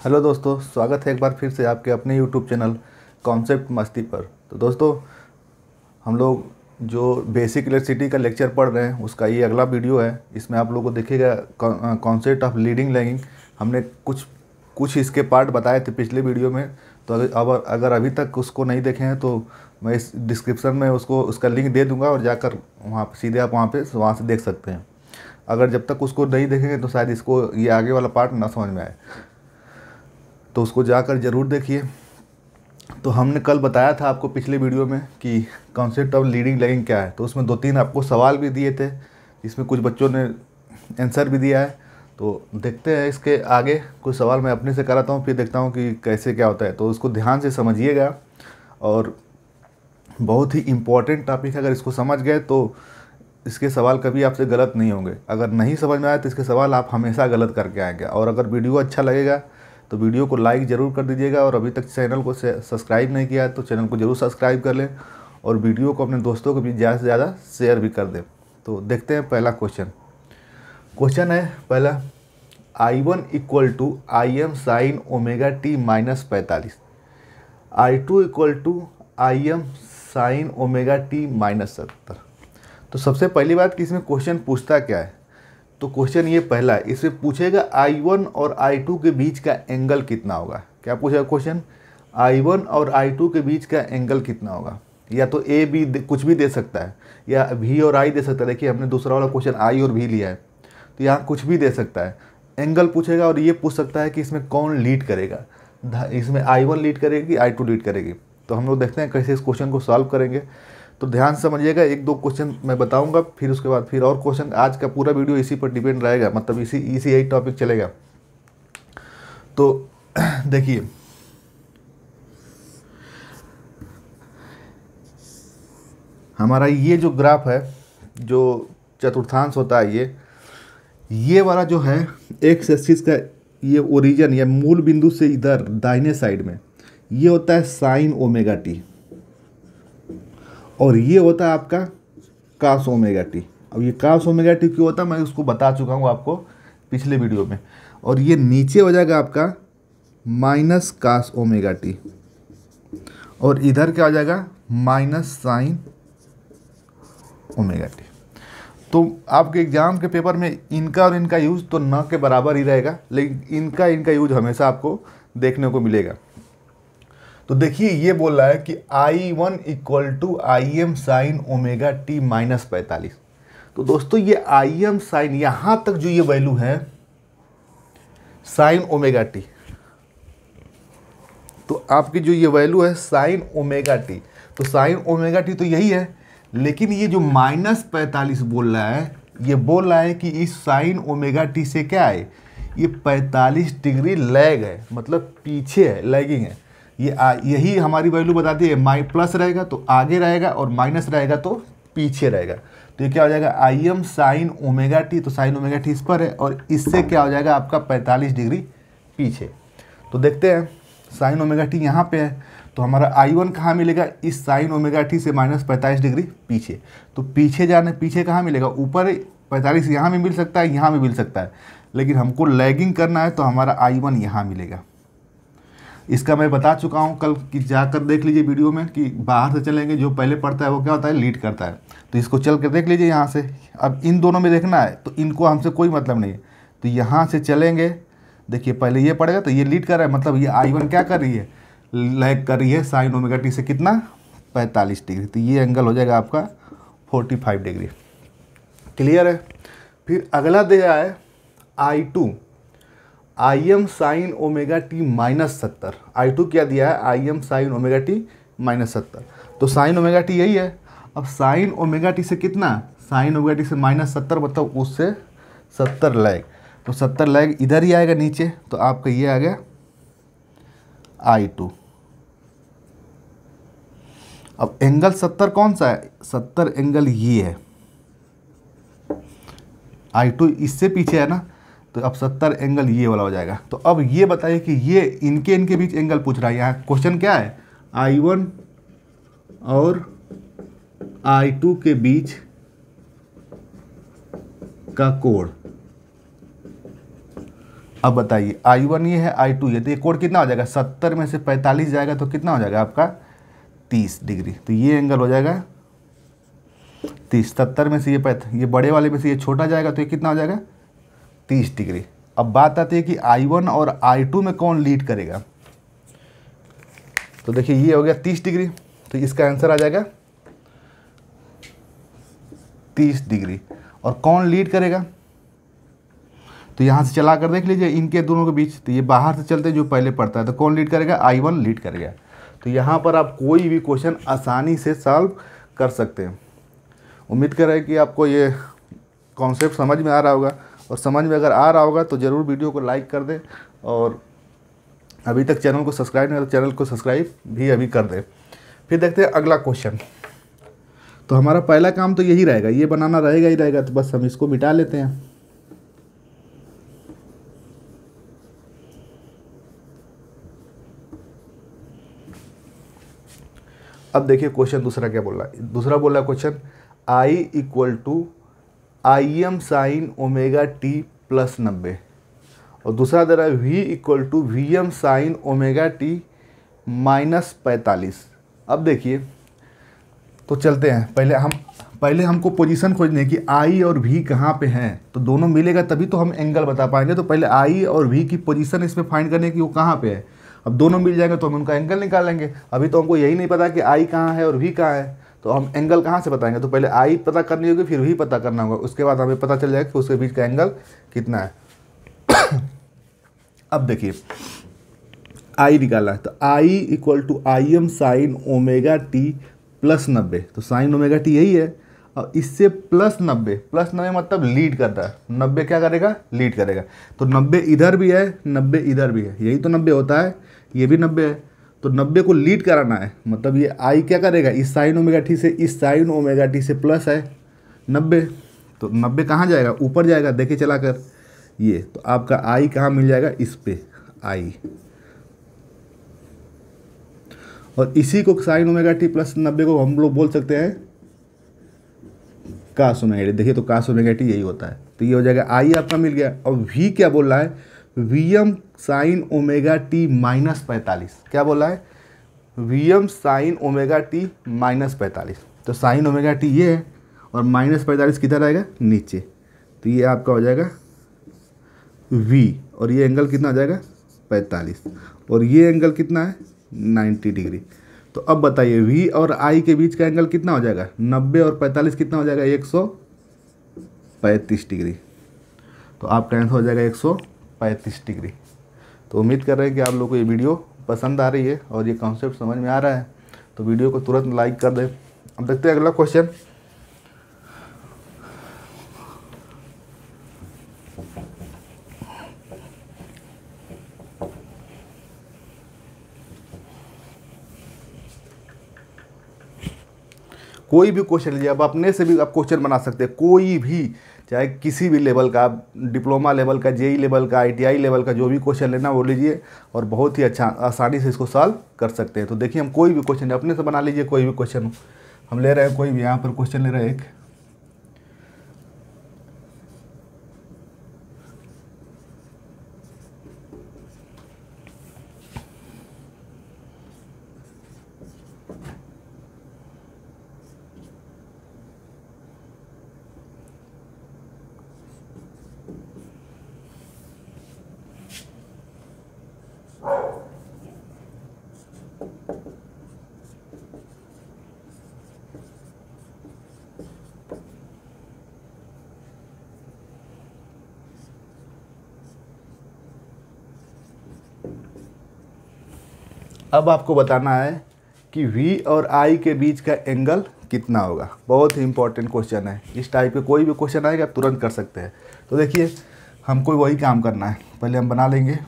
Hello दोस्तों, स्वागत है एक बार फिर से आपके अपने यूट्यूब चैनल कॉन्सेप्ट मस्ती पर। तो दोस्तों, हम लोग जो बेसिक इलेक्ट्रिसिटी का लेक्चर पढ़ रहे हैं, उसका ये अगला वीडियो है। इसमें आप लोगों को देखिएगा कॉन्सेप्ट ऑफ़ लीडिंग लैगिंग हमने कुछ कुछ इसके पार्ट बताए थे पिछले वीडियो में। तो अब, अगर अभी तक उसको नहीं देखे हैं तो मैं इस डिस्क्रिप्शन में उसको, उसका लिंक दे दूँगा और जाकर वहाँ सीधे आप वहाँ पे वहाँ से देख सकते हैं। अगर जब तक उसको नहीं देखेंगे तो शायद इसको ये आगे वाला पार्ट ना समझ में आए। तो उसको जाकर ज़रूर देखिए। तो हमने कल बताया था आपको पिछले वीडियो में कि कॉन्सेप्ट ऑफ़ लीडिंग लैगिंग क्या है। तो उसमें दो तीन आपको सवाल भी दिए थे इसमें कुछ बच्चों ने आंसर भी दिया है। तो देखते हैं इसके आगे कुछ सवाल मैं अपने से कराता हूँ, फिर देखता हूँ कि कैसे क्या होता है। तो उसको ध्यान से समझिएगा। और बहुत ही इंपॉर्टेंट टॉपिक है, अगर इसको समझ गए तो इसके सवाल कभी आपसे गलत नहीं होंगे। अगर नहीं समझ में आए तो इसके सवाल आप हमेशा गलत करके आएँगे। और अगर वीडियो अच्छा लगेगा तो वीडियो को लाइक ज़रूर कर दीजिएगा और अभी तक चैनल को सब्सक्राइब नहीं किया है तो चैनल को ज़रूर सब्सक्राइब कर लें और वीडियो को अपने दोस्तों को भी ज़्यादा से ज़्यादा शेयर भी कर दें। तो देखते हैं पहला क्वेश्चन। क्वेश्चन है पहला I one equal to I M sine omega T minus पैंतालीस। I two equal to I M sine omega T minus सत्तर। तो सबसे पहली बात कि इसमें क्वेश्चन पूछता क्या है? तो क्वेश्चन ये पहला है पूछेगा आई वन और आई टू के बीच का एंगल कितना होगा? क्या पूछेगा क्वेश्चन आई वन और आई टू के बीच का एंगल कितना होगा? या तो ए बी कुछ भी दे सकता है, या वी और आई दे सकता है। देखिए, हमने दूसरा वाला क्वेश्चन आई और वी लिया है तो यहाँ कुछ भी दे सकता है। एंगल पूछेगा और ये पूछ सकता है कि इसमें कौन लीड करेगा। इसमें आई वन लीड करेगी आई टू लीड करेगी? तो हम लोग देखते हैं कैसे इस क्वेश्चन को सॉल्व करेंगे। तो ध्यान समझिएगा, एक दो क्वेश्चन मैं बताऊँगा, फिर उसके बाद फिर और क्वेश्चन आज का पूरा वीडियो इसी पर डिपेंड रहेगा मतलब इसी इसी यही टॉपिक चलेगा। तो देखिए। हमारा ये जो ग्राफ है, जो चतुर्थांश होता है ये ये वाला जो है एक्स एक्सिस का ये ओरिजिन या मूल बिंदु से इधर दाहिने साइड में, ये होता है साइन ओमेगा टी और ये होता है आपका कास ओमेगा टी अब ये कास ओमेगा टी क्यों होता है? मैं उसको बता चुका हूँ आपको पिछले वीडियो में। और ये नीचे हो जाएगा आपका माइनस कास ओमेगा टी और इधर क्या हो जाएगा? माइनस साइन ओमेगा टी तो आपके एग्ज़ाम के पेपर में इनका और इनका यूज़ तो न के बराबर ही रहेगा, लेकिन इनका इनका यूज़ हमेशा आपको देखने को मिलेगा। तो देखिए, ये बोल रहा है कि I one equal to I M sine omega T minus पैंतालीस। तो दोस्तों, ये आई एम साइन यहाँ तक जो ये वैल्यू है साइन ओमेगा टी तो आपकी जो ये वैल्यू है साइन ओमेगा टी तो साइन ओमेगा टी तो यही है, लेकिन ये जो माइनस पैंतालीस बोल रहा है, ये बोल रहा है कि इस साइन ओमेगा टी से क्या है? ये पैंतालीस डिग्री लैग है मतलब पीछे है, लैगिंग है। ये आ, यही हमारी वैल्यू बताती है माइ प्लस रहेगा तो आगे रहेगा और माइनस रहेगा तो पीछे रहेगा। तो ये क्या हो जाएगा? I M sine omega T तो साइन ओमेगा टी इस पर है और इससे क्या हो जाएगा? आपका 45 डिग्री पीछे। तो देखते हैं साइन ओमेगा टी यहाँ पे है तो हमारा आई वन कहाँ मिलेगा? इस साइन ओमेगा टी से माइनस पैंतालीस डिग्री पीछे। तो पीछे जाने पीछे कहाँ मिलेगा? ऊपर पैंतालीस यहाँ भी मिल सकता है यहाँ भी मिल सकता है। लेकिन हमको लैगिंग करना है तो हमारा आई वन यहाँ मिलेगा। इसका मैं बता चुका हूँ कल कि जाकर देख लीजिए वीडियो में कि बाहर से चलेंगे, जो पहले पढ़ता है वो क्या होता है, लीड करता है। तो इसको चल कर देख लीजिए यहाँ से। अब इन दोनों में देखना है तो इनको हमसे कोई मतलब नहीं तो यहाँ से चलेंगे, देखिए पहले ये पड़ेगा तो ये लीड कर रहा है मतलब ये आई वन क्या कर रही है? लैग कर रही है साइन ओमेगा टी से कितना? पैंतालीस डिग्री। तो ये एंगल हो जाएगा आपका फोर्टी फाइव डिग्री। क्लियर है? फिर अगला दे है I two I M sine omega T minus सत्तर। आई टू क्या दिया है? I M sine omega T minus सत्तर। तो साइन ओमेगा टी यही है। अब साइन ओमेगा टी से कितना? साइन ओमेगा टी से माइनस सत्तर मतलब उससे सत्तर लैग तो सत्तर लैग इधर ही आएगा नीचे। तो आपका ये आ गया आई टू अब एंगल सत्तर कौन सा है? सत्तर एंगल ये है। आई टू इससे पीछे है ना? तो अब सत्तर एंगल ये वाला हो जाएगा। तो अब ये बताइए कि ये इनके इनके बीच एंगल पूछ रहा है। यहाँ क्वेश्चन क्या है? आई वन और आई टू के बीच का कोण अब बताइए आई वन ये है आई टू ये। तो ये कोण कितना हो जाएगा? सत्तर में से पैंतालीस जाएगा तो कितना हो जाएगा आपका? तीस डिग्री। तो ये एंगल हो जाएगा तीस। सत्तर में से ये पैत, ये बड़े वाले में से ये छोटा जाएगा तो ये कितना हो जाएगा? तीस डिग्री। अब बात आती है कि आई वन और आई टू में कौन लीड करेगा? तो देखिए, ये हो गया तीस डिग्री। तो इसका आंसर आ जाएगा। तीस डिग्री। और कौन लीड करेगा? तो यहाँ से चला कर देख लीजिए, इनके दोनों के बीच। तो ये बाहर से चलते जो पहले पड़ता है। तो कौन लीड करेगा? आई वन लीड करेगा तो यहाँ पर आप कोई भी क्वेश्चन आसानी से सॉल्व कर सकते हैं। उम्मीद करें कि आपको ये कॉन्सेप्ट समझ में आ रहा होगा। और समझ में अगर आ रहा होगा तो ज़रूर वीडियो को लाइक कर दें और अभी तक चैनल को सब्सक्राइब नहीं तो चैनल को सब्सक्राइब भी अभी कर दें। फिर देखते हैं अगला क्वेश्चन। तो हमारा पहला काम तो यही रहेगा, ये बनाना रहेगा ही रहेगा तो बस हम इसको मिटा लेते हैं। अब देखिए क्वेश्चन दूसरा क्या बोल रहा है? दूसरा बोल रहा है question I equal to I M sine omega T plus नब्बे। और दूसरा दे रहा है V equal to V M sine omega T minus पैंतालीस। अब देखिए तो चलते हैं। पहले हम, पहले हमको पोजीशन खोजने की आई और वी कहाँ पे हैं। तो दोनों मिलेगा तभी तो हम एंगल बता पाएँगे। तो पहले आई और वी की पोजीशन इसमें फाइंड करने की वो कहाँ पे है। अब दोनों मिल जाएँगे तो हम उनका एंगल निकालेंगे अभी तो हमको यही नहीं पता कि आई कहाँ है और वी कहाँ है। तो हम एंगल कहाँ से बताएँगे? तो पहले आई पता करनी होगी, फिर वी पता करना होगा। उसके बाद हमें पता चल जाएगा कि उसके बीच का एंगल कितना है। अब देखिए आई निकाला है। तो I equal to I M sine omega T plus नब्बे। तो साइन ओमेगा टी यही है। और इससे प्लस नब्बे। प्लस नब्बे मतलब लीड करता है। नब्बे क्या करेगा? लीड करेगा। तो नब्बे इधर भी है, नब्बे इधर भी है। यही तो नब्बे होता है। ये भी नब्बे है। तो नब्बे को लीड कराना है। मतलब ये आई क्या करेगा? इस साइन ओमेगा टी से इस साइन ओमेगा टी से प्लस है। नब्बे। तो नब्बे कहाँ जाएगा? ऊपर जाएगा, देखे चला कर ये तो आपका आई कहाँ मिल जाएगा? इस पे आई और इसी को साइन ओमेगा टी प्लस नब्बे को हम लोग बोल सकते हैं कास ओमेगा टी देखिए तो कास ओमेगा टी यही होता है। तो ये हो जाएगा आई आपका मिल गया। और वी क्या बोल रहा है? V M sine omega T minus पैंतालीस। क्या बोल है? V M sine omega T minus पैंतालीस। तो साइन ओमेगा टी ये है और माइनस पैंतालीस किधर आएगा? नीचे। तो ये आपका हो जाएगा वी और ये एंगल कितना आ जाएगा? पैंतालीस। और ये एंगल कितना है? Ninety degree. तो अब बताइए वी और आई के बीच का एंगल कितना हो जाएगा? नब्बे और पैंतालीस कितना हो जाएगा? एक सौ पैंतीस डिग्री। तो आपका आंसर हो जाएगा एक सौ पैंतीस डिग्री। तो उम्मीद कर रहे हैं कि आप लोग को ये वीडियो पसंद आ रही है और ये कॉन्सेप्ट समझ में आ रहा है। तो वीडियो को तुरंत लाइक कर दें। अब देखते हैं अगला क्वेश्चन कोई भी क्वेश्चन लीजिए, आप अपने से भी आप क्वेश्चन बना सकते हैं। कोई भी चाहे किसी भी लेवल का, डिप्लोमा लेवल का, जेई लेवल का, आईटीआई लेवल का, जो भी क्वेश्चन लेना वो लीजिए और बहुत ही अच्छा आसानी से इसको सॉल्व कर सकते हैं। तो देखिए, हम कोई भी क्वेश्चन अपने से बना लीजिए, कोई भी क्वेश्चन हम ले रहे हैं, कोई भी यहाँ पर क्वेश्चन ले रहे हैं, एक अब आपको बताना है कि V और I के बीच का एंगल कितना होगा। बहुत ही इंपॉर्टेंट क्वेश्चन है। इस टाइप के कोई भी क्वेश्चन आएगा आप तुरंत कर सकते हैं। तो देखिए, हमको वही काम करना है। पहले हम बना लेंगे।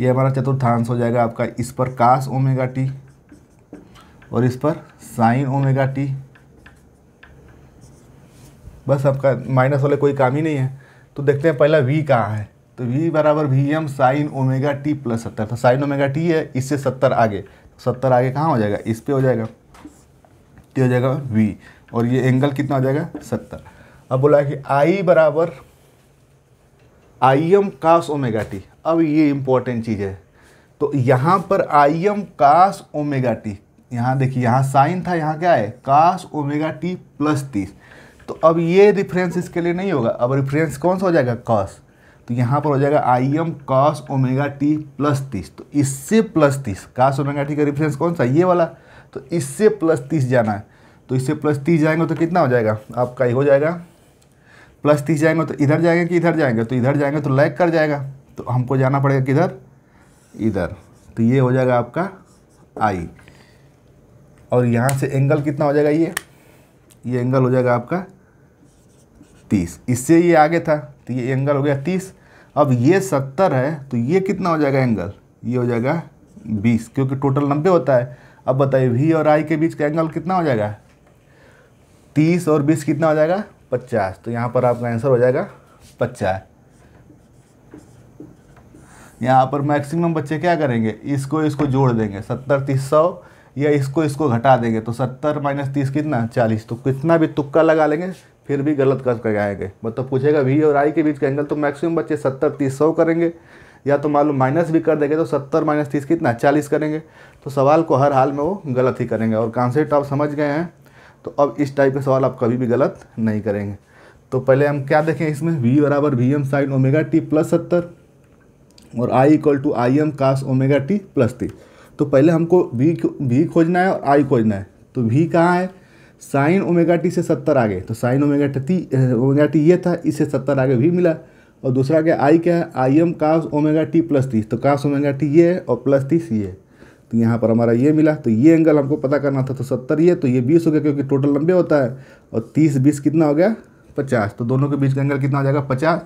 ये हमारा चतुर्थांश हो जाएगा आपका। इस पर कास ओमेगा टी और इस पर साइन ओमेगा टी बस आपका माइनस वाले कोई काम ही नहीं है। तो देखते हैं पहला वी कहाँ है। तो वी बराबर V M sine omega T plus सत्तर। तो साइन ओमेगा टी है, इससे सत्तर आगे। सत्तर आगे कहाँ हो जाएगा? इस पे हो जाएगा। टी हो जाएगा वी और ये एंगल कितना हो जाएगा? सत्तर। अब बोला कि आई बराबर i m cos omega t अब ये इंपॉर्टेंट चीज़ है। तो यहाँ पर i m cos omega t यहाँ देखिए, यहाँ साइन था, यहाँ क्या है? कास ओमेगा टी प्लस तीस। तो अब ये रिफरेंस इसके लिए नहीं होगा। अब रिफरेंस कौन सा हो जाएगा? कॉस तो यहाँ पर हो जाएगा I M cos omega T plus तीस। तो इससे प्लस तीस। कास ओमेगा टी का रिफरेंस कौन सा? ये वाला। तो इससे प्लस तीस जाना है। तो इससे प्लस तीस जाएँगे तो कितना हो जाएगा? आपका ये हो जाएगा। प्लस तीस जाएँगे तो इधर जाएँगे कि इधर जाएँगे? तो इधर जाएँगे तो लैग कर जाएगा। तो हमको जाना पड़ेगा किधर? इधर। तो ये हो जाएगा आपका आई और यहाँ से एंगल कितना हो जाएगा ये? ये एंगल हो जाएगा आपका तीस। इससे ये आगे था। तो ये एंगल हो गया तीस। अब ये सत्तर है तो ये कितना हो जाएगा एंगल ये हो जाएगा बीस, क्योंकि टोटल नब्बे होता है। अब बताइए वी और आई के बीच का एंगल कितना हो जाएगा? तीस और बीस कितना हो जाएगा? पचास। तो यहाँ पर आपका आंसर हो जाएगा पचास। यहाँ पर मैक्सिमम बच्चे क्या करेंगे? इसको इसको जोड़ देंगे। सत्तर, तीस, सौ, या इसको इसको घटा देंगे। तो सत्तर माइनस तीस कितना? चालीस। तो कितना भी तुक्का लगा लेंगे फिर भी गलत कर आएँगे मतलब पूछेगा वी और आई के बीच का एंगल तो मैक्सिमम बच्चे सत्तर तीस सौ करेंगे। या तो मालूम माइनस भी कर देंगे तो सत्तर माइनस तीस कितना? चालीस करेंगे। तो सवाल को हर हाल में वो गलत ही करेंगे। और कॉन्सेप्ट आप समझ गए हैं तो अब इस टाइप के सवाल आप कभी भी गलत नहीं करेंगे। तो पहले हम क्या देखें इसमें? वी बराबर v m sine omega t plus सत्तर और i equal to i m cos omega t plus t तो पहले हमको वी वी खोजना है और आई खोजना है। तो वी कहाँ है? साइन ओमेगा टी से सत्तर आगे तो sine omega t omega t ये था, इससे सत्तर आगे भी मिला। और दूसरा क्या, आई क्या है? I m cos omega t plus तीस तो कास ओमेगा टी ये है और प्लस तीस ये तो यहाँ पर हमारा ये मिला तो ये एंगल हमको पता करना था तो सत्तर ये तो ये बीस हो गया, क्योंकि टोटल लंबे होता है। और तीस, बीस कितना हो गया? पचास। तो दोनों के बीच का एंगल कितना हो जाएगा? पचास।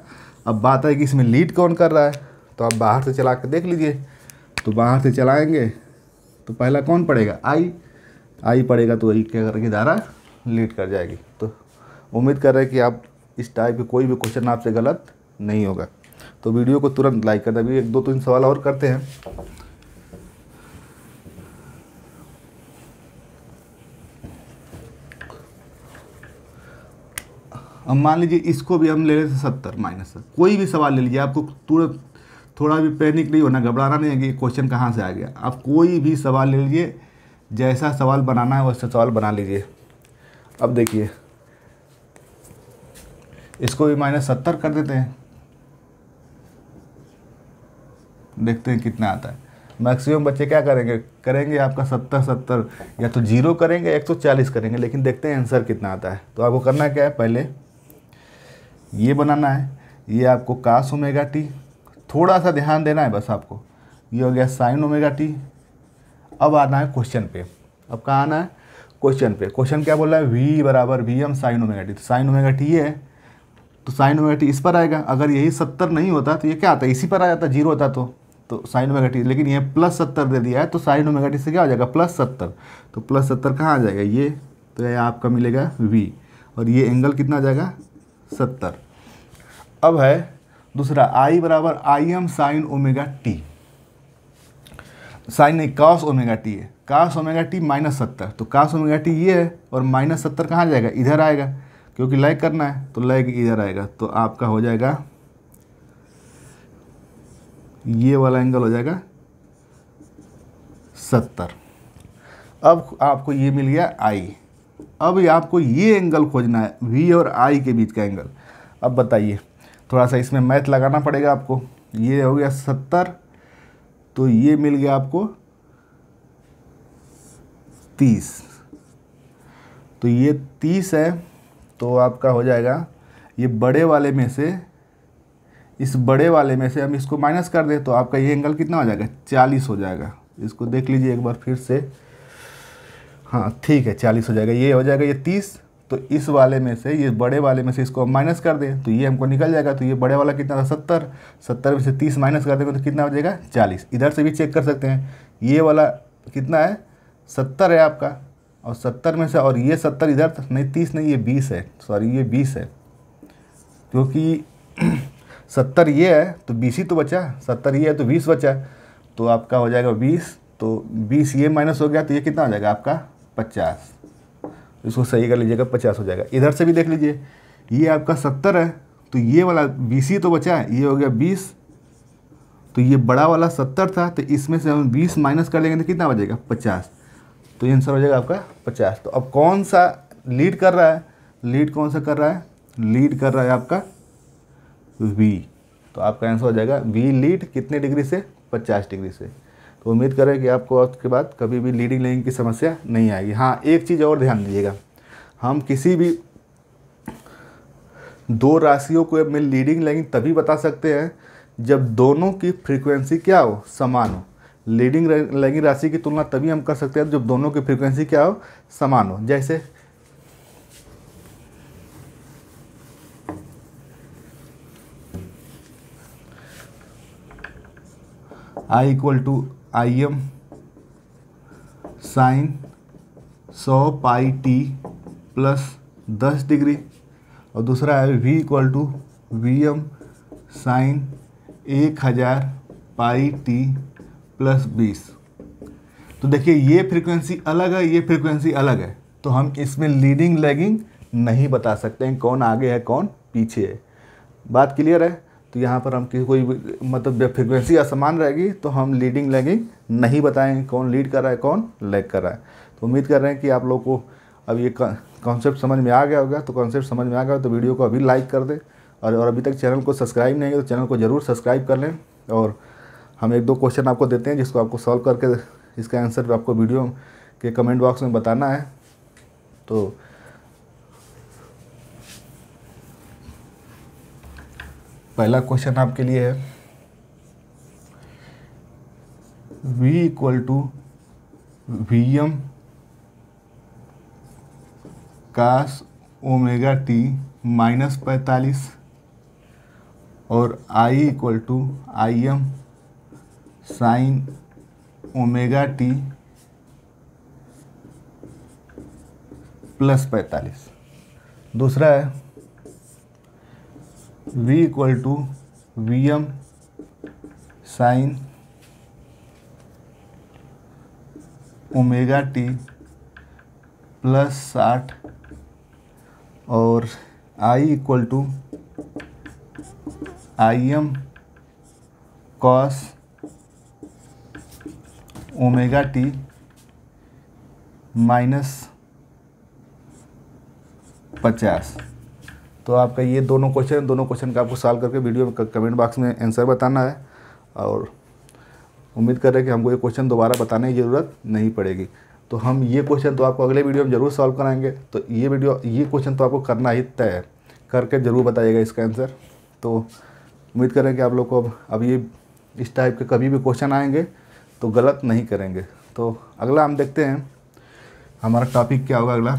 अब बात है कि इसमें लीड कौन कर रहा है तो आप बाहर से चला कर देख लीजिए। तो बाहर से चलाएँगे तो पहला कौन पड़ेगा? आई। आई पड़ेगा तो वही क्या करके धारा लीड कर जाएगी। तो उम्मीद कर रहे हैं कि आप इस टाइप के कोई भी क्वेश्चन आपसे गलत नहीं होगा। तो वीडियो को तुरंत लाइक कर अभी एक, दो, तीन सवाल और करते हैं। अब मान लीजिए इसको भी हम ले लेते सत्तर माइनस कोई भी सवाल ले लीजिए, आपको तुरंत थोड़ा भी पैनिक नहीं होना, घबराना नहीं है कि क्वेश्चन कहाँ से आ गया। आप कोई भी सवाल ले लीजिए जैसा सवाल बनाना है, वैसा सवाल बना लीजिए। अब देखिए। इसको भी माइनस सत्तर कर देते हैं। देखते हैं कितना आता है। मैक्सिमम बच्चे क्या करेंगे? करेंगे आपका सत्तर सत्तर, या तो ज़ीरो करेंगे एक सौ चालीस करेंगे, लेकिन देखते हैं आंसर कितना आता है। तो आपको करना क्या है? पहले ये बनाना है। ये आपको कास ओमेगा टी थोड़ा सा ध्यान देना है बस आपको। ये हो गया साइन ओमेगा टी अब आना है क्वेश्चन पे। अब कहाँ आना है? क्वेश्चन पे। क्वेश्चन क्या बोल रहा है? वी बराबर v m sine omega t तो साइन ओमेगा टी है। तो साइन ओमेगा टी इस पर आएगा। अगर यही सत्तर नहीं होता तो ये क्या आता है? इसी पर आ जाता ज़ीरो होता तो। तो साइन ओमेगा टी लेकिन ये प्लस सत्तर दे दिया है तो साइन ओमेगा टी से क्या हो जाएगा? प्लस सत्तर। तो प्लस सत्तर कहाँ आ जाएगा? ये। तो ये आपका मिलेगा वी और ये एंगल कितना आ जाएगा? सत्तर। अब है दूसरा आई बराबर i m sine omega t sine नहीं कास ओमेगा टी है। कास ओमेगा टी माइनस सत्तर। तो कास ओमेगा टी ये है और माइनस सत्तर कहाँ जाएगा? इधर आएगा। क्योंकि लैग करना है तो लैग इधर आएगा। तो आपका हो जाएगा, ये वाला एंगल हो जाएगा सत्तर। अब आपको ये मिल गया आई अब आपको ये एंगल खोजना है वी और आई के बीच का एंगल अब बताइए, थोड़ा सा इसमें मैथ लगाना पड़ेगा आपको। ये हो गया सत्तर तो ये मिल गया आपको तीस। तो ये तीस है तो आपका हो जाएगा, ये बड़े वाले में से, इस बड़े वाले में से हम इसको माइनस कर दें तो आपका ये एंगल कितना हो जाएगा? चालीस हो जाएगा। इसको देख लीजिए एक बार फिर से। हाँ ठीक है, चालीस हो जाएगा। ये हो जाएगा ये तीस। तो इस वाले में से, ये बड़े वाले में से इसको हम माइनस कर दें तो ये हमको निकल जाएगा तो ये बड़े वाला कितना था? सत्तर। सत्तर में से तीस माइनस कर देंगे तो कितना हो जाएगा? चालीस। इधर से भी चेक कर सकते हैं। ये वाला कितना है? सत्तर है आपका। और सत्तर में से, और ये सत्तर इधर नहीं, तीस नहीं, ये बीस है। सॉरी ये बीस है। क्योंकि सत्तर ये है तो बीस ही तो बचा। सत्तर ये है तो बीस बचा। तो आपका हो जाएगा बीस। तो बीस ये माइनस हो गया तो ये कितना हो जाएगा? आपका पचास। इसको सही कर लीजिएगा, पचास हो जाएगा। इधर से भी देख लीजिए, ये आपका सत्तर है तो ये वाला बीस तो बचा है, ये हो गया बीस। तो ये बड़ा वाला सत्तर था तो इसमें से हम बीस माइनस कर लेंगे तो कितना बचेगा पचास। तो ये आंसर हो जाएगा आपका पचास। तो अब कौन सा लीड कर रहा है? लीड कौन सा कर रहा है? लीड कर रहा है आपका वी तो आपका आंसर हो जाएगा वी लीड कितने डिग्री से? पचास डिग्री से। तो उम्मीद करें कि आपको उसके बाद कभी भी लीडिंग लेंग की समस्या नहीं आएगी। हाँ एक चीज़ और ध्यान दीजिएगा। हम किसी भी दो राशियों को में लीडिंग लेगिंग तभी बता सकते हैं जब दोनों की फ्रीक्वेंसी क्या हो? समान हो। लीडिंग लैगिंग राशि की तुलना तभी हम कर सकते हैं जब दोनों की फ्रीक्वेंसी क्या हो? समान हो। जैसे i equal to i m sine सौ पाई टी प्लस दस डिग्री। और दूसरा है v equal to v m. Sine एक हज़ार पाई टी प्लस बीस। तो देखिए, ये फ्रीक्वेंसी अलग है, ये फ्रीक्वेंसी अलग है। तो हम इसमें लीडिंग लैगिंग नहीं बता सकते हैं, कौन आगे है, कौन पीछे है। बात क्लियर है? तो यहाँ पर हम किसी कोई मतलब फ्रिक्वेंसी असमान रहेगी तो हम लीडिंग लैगिंग नहीं बताएँगे कौन लीड कर रहा है, कौन लैग कर रहा है। तो उम्मीद कर रहे हैं कि आप लोग को अब ये कॉन्सेप्ट समझ में आ गया होगा। तो कॉन्सेप्ट समझ में आ गया तो वीडियो को अभी लाइक कर दें। और और अभी तक चैनल को सब्सक्राइब नहीं है तो चैनल को ज़रूर सब्सक्राइब कर लें। और हम एक दो क्वेश्चन आपको देते हैं जिसको आपको सॉल्व करके इसका आंसर आपको वीडियो के कमेंट बॉक्स में बताना है। तो पहला क्वेश्चन आपके लिए है। V equal to v m cos omega t minus पैंतालीस और i equal to i m sine omega t plus पैंतालीस। दूसरा है v equal to v m sine omega t plus साठ और i equal to i m cos omega t minus पचास। तो आपका ये दोनों क्वेश्चन दोनों क्वेश्चन का आपको सॉल्व करके वीडियो में कमेंट बॉक्स में आंसर बताना है। और उम्मीद कर रहे हैं कि हमको ये क्वेश्चन दोबारा बताने की ज़रूरत नहीं पड़ेगी। तो हम ये क्वेश्चन तो आपको अगले वीडियो में ज़रूर सॉल्व कराएँगे। तो ये वीडियो ये क्वेश्चन तो आपको करना ही तय है। करके ज़रूर बताइएगा इसका आंसर तो उम्मीद करें कि आप लोग को अब अब ये, इस टाइप के कभी भी क्वेश्चन आएँगे तो गलत नहीं करेंगे। तो अगला हम देखते हैं, हमारा टॉपिक क्या होगा अगला?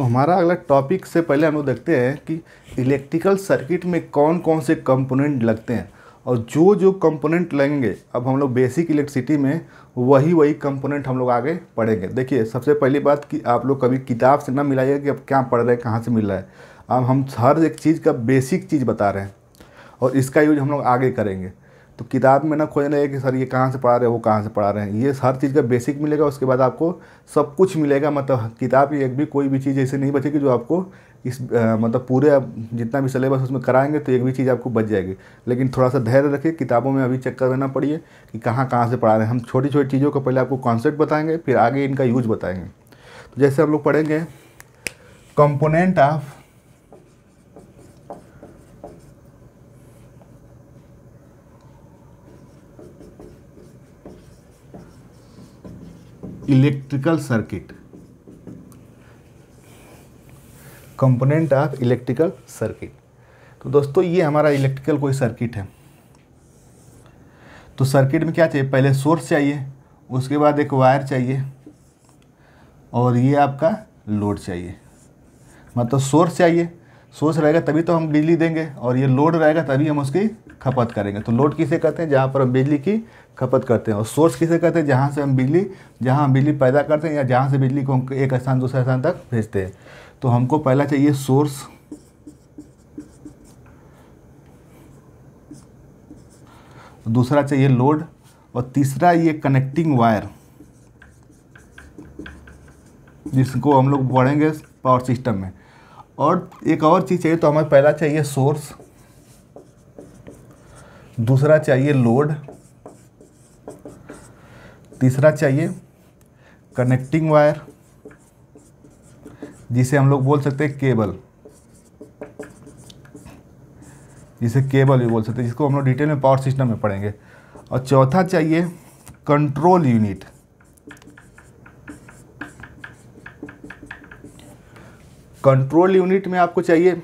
तो हमारा अगला टॉपिक से पहले हम लोग देखते हैं कि इलेक्ट्रिकल सर्किट में कौन कौन से कंपोनेंट लगते हैं। और जो जो कंपोनेंट लगेंगे, अब हम लोग बेसिक इलेक्ट्रिसिटी में वही वही कंपोनेंट हम लोग आगे पढ़ेंगे। देखिए, सबसे पहली बात कि आप लोग कभी किताब से ना मिलाइए कि अब क्या पढ़ रहे हैं, कहाँ से मिल रहा है। अब हम हर एक चीज़ का बेसिक चीज़ बता रहे हैं और इसका यूज़ हम लोग आगे करेंगे। तो किताब में ना खोजना है कि सर ये कहाँ से पढ़ा रहे हैं वो कहाँ से पढ़ा रहे हैं। ये हर चीज़ का बेसिक मिलेगा उसके बाद आपको सब कुछ मिलेगा। मतलब किताब की एक भी कोई भी चीज़ ऐसे नहीं बचेगी जो आपको इस आ, मतलब पूरे जितना भी सिलेबस उसमें कराएँगे तो एक भी चीज़ आपको बच जाएगी। लेकिन थोड़ा सा धैर्य रखिए किताबों में अभी चेक कर लेना पड़िए कि कहाँ कहाँ से पढ़ा रहे हैं। हम छोटी छोटी चीज़ों को पहले आपको कॉन्सेप्ट बताएँगे फिर आगे इनका यूज़ बताएँगे। तो जैसे हम लोग पढ़ेंगे component of electrical circuit component of electrical circuit तो दोस्तों, ये हमारा इलेक्ट्रिकल कोई सर्किट है। तो सर्किट में क्या चाहिए? पहले सोर्स चाहिए, उसके बाद एक वायर चाहिए, और ये आपका लोड चाहिए। मतलब सोर्स चाहिए। सोर्स रहेगा तभी तो हम बिजली देंगे, और ये लोड रहेगा तभी हम उसकी खपत करेंगे। तो लोड किसे कहते हैं? जहाँ पर हम बिजली की खपत करते हैं। और सोर्स किसे कहते हैं? जहाँ से हम बिजली, जहाँ हम बिजली पैदा करते हैं या जहाँ से बिजली को हम एक स्थान, दूसरे स्थान तक भेजते हैं। तो हमको पहला चाहिए सोर्स। दूसरा चाहिए लोड। और तीसरा ये कनेक्टिंग वायर, जिसको हम लोग पढ़ेंगे पावर सिस्टम में। और एक और चीज़ चाहिए तो हमें पहला चाहिए सोर्स। दूसरा चाहिए लोड। तीसरा चाहिए कनेक्टिंग वायर जिसे हम लोग बोल सकते हैं केबल जिसे केबल भी बोल सकते हैं, जिसको हम लोग डिटेल में पावर सिस्टम में पढ़ेंगे। और चौथा चाहिए कंट्रोल यूनिट कंट्रोल यूनिट में आपको चाहिए,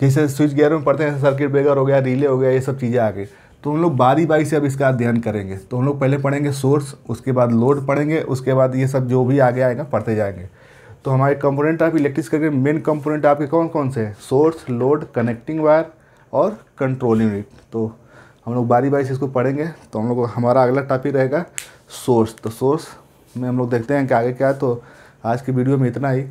जैसे स्विच गियर में पढ़ते हैं सर्किट ब्रेकर हो गया रिले हो गया, ये सब चीज़ें आ गई तो हम लोग बारी बारी से अब इसका अध्ययन करेंगे। तो हम लोग पहले पढ़ेंगे सोर्स उसके बाद लोड पढ़ेंगे, उसके बाद ये सब जो भी आगे आएगा पढ़ते जाएँगे। तो हमारे कंपोनेंट ऑफ़ इलेक्ट्रिक के मेन कंपोनेंट आपके कौन कौन से हैं? सोर्स लोड कनेक्टिंग वायर और कंट्रोल यूनिट तो हम लोग बारी बारी से इसको पढ़ेंगे। तो हम लोग हमारा अगला टॉपिक रहेगा सोर्स तो सोर्स में हम लोग देखते हैं कि आगे क्या है। तो आज की वीडियो में इतना ही।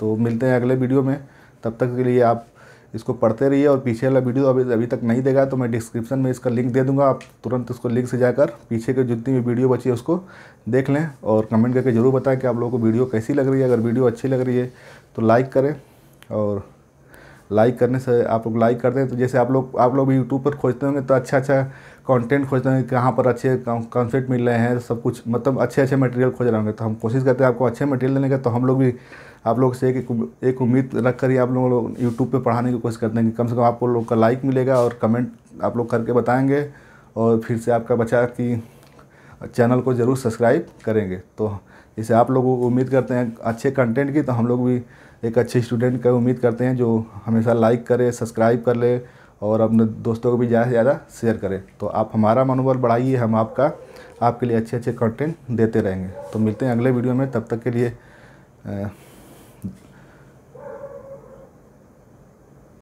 तो मिलते हैं अगले वीडियो में। तब तक के लिए आप इसको पढ़ते रहिए और पीछे वाला वीडियो अभी अभी तक नहीं देगा तो मैं डिस्क्रिप्शन में इसका लिंक दे दूँगा। आप तुरंत उसको लिंक से जाकर पीछे के जितनी भी वीडियो बची है उसको देख लें और कमेंट करके ज़रूर बताएँ कि आप लोगों को वीडियो कैसी लग रही है। अगर वीडियो अच्छी लग रही है तो लाइक करें और लाइक करने से आप लोग लाइक करते हैं तो जैसे आप लोग आप लोग भी यूट्यूब पर खोजते होंगे तो अच्छा अच्छा कंटेंट खोजते हैं कहाँ पर अच्छे कॉन्सेप्ट मिल रहे हैं, सब कुछ मतलब अच्छे अच्छे मटेरियल खोज रहे होंगे। तो हम कोशिश करते हैं आपको अच्छे मटेरियल देने का तो हम लोग भी, आप लोग से एक एक उम्मीद रख कर ही आप लोग यूट्यूब पे पढ़ाने की कोशिश करते हैं कि कम से कम आपको लोग का लाइक मिलेगा और कमेंट आप लोग करके बताएँगे और फिर से आपका बचा कि चैनल को ज़रूर सब्सक्राइब करेंगे। तो इसे आप लोग उम्मीद करते हैं अच्छे कंटेंट की तो हम लोग भी एक अच्छे स्टूडेंट का उम्मीद करते हैं जो हमेशा लाइक करे सब्सक्राइब कर ले और अपने दोस्तों को भी ज़्यादा से ज़्यादा शेयर करें। तो आप हमारा मनोबल बढ़ाइए, हम आपका, आपके लिए अच्छे अच्छे कंटेंट देते रहेंगे। तो मिलते हैं अगले वीडियो में, तब तक के लिए